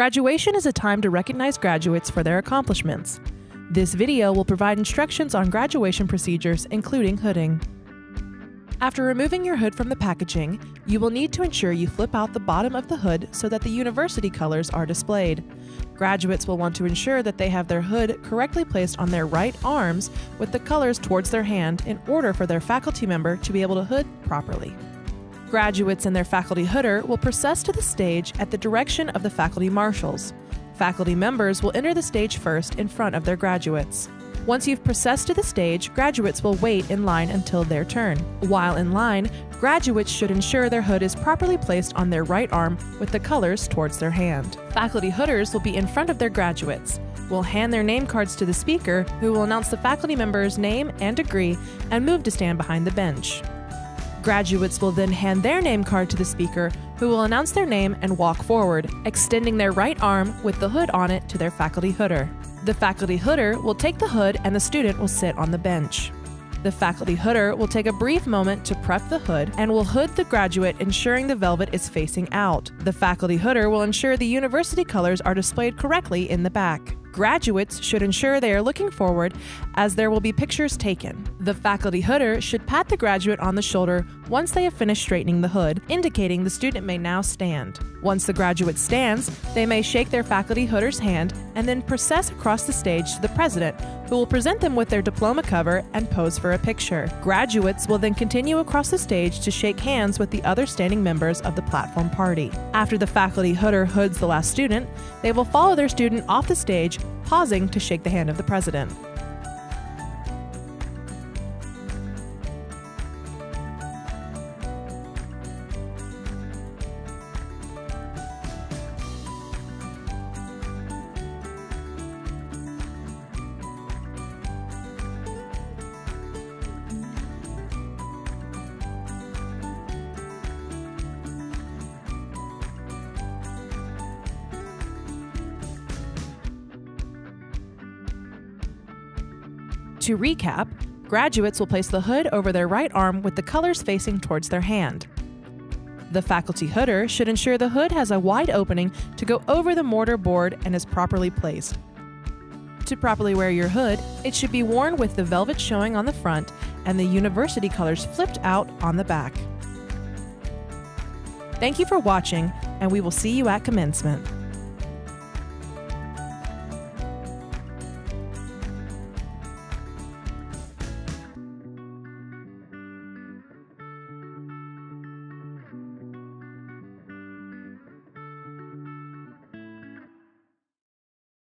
Graduation is a time to recognize graduates for their accomplishments. This video will provide instructions on graduation procedures, including hooding. After removing your hood from the packaging, you will need to ensure you flip out the bottom of the hood so that the university colors are displayed. Graduates will want to ensure that they have their hood correctly placed on their right arms with the colors towards their hand in order for their faculty member to be able to hood properly. Graduates and their faculty hooder will process to the stage at the direction of the faculty marshals. Faculty members will enter the stage first in front of their graduates. Once you've processed to the stage, graduates will wait in line until their turn. While in line, graduates should ensure their hood is properly placed on their right arm with the colors towards their hand. Faculty hooders will be in front of their graduates. Will hand their name cards to the speaker, who will announce the faculty member's name and degree and move to stand behind the bench. Graduates will then hand their name card to the speaker, who will announce their name and walk forward, extending their right arm with the hood on it to their faculty hooder. The faculty hooder will take the hood and the student will sit on the bench. The faculty hooder will take a brief moment to prep the hood and will hood the graduate, ensuring the velvet is facing out. The faculty hooder will ensure the university colors are displayed correctly in the back. Graduates should ensure they are looking forward as there will be pictures taken. The faculty hooder should pat the graduate on the shoulder once they have finished straightening the hood, indicating the student may now stand. Once the graduate stands, they may shake their faculty hooder's hand and then process across the stage to the president, who will present them with their diploma cover and pose for a picture. Graduates will then continue across the stage to shake hands with the other standing members of the platform party. After the faculty hooder hoods the last student, they will follow their student off the stage pausing to shake the hand of the president. To recap, graduates will place the hood over their right arm with the colors facing towards their hand. The faculty hooder should ensure the hood has a wide opening to go over the mortar board and is properly placed. To properly wear your hood, it should be worn with the velvet showing on the front and the university colors flipped out on the back. Thank you for watching, and we will see you at commencement.